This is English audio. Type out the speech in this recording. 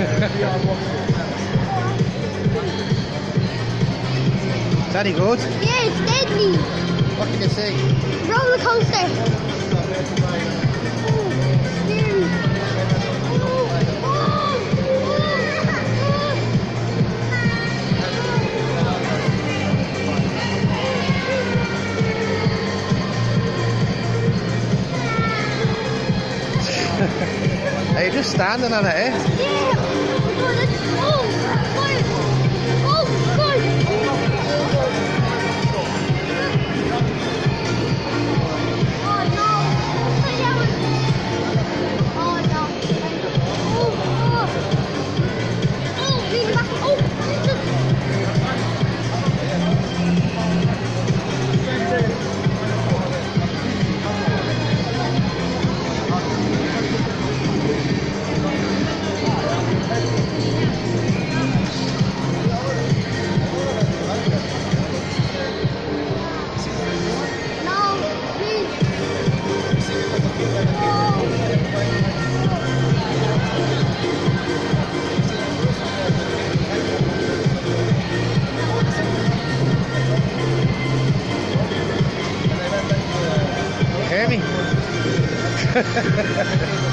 Is that any good? Yeah, it's deadly. What can you see? Roller coaster. Just standing on it, eh? Yeah. Oh, Remy?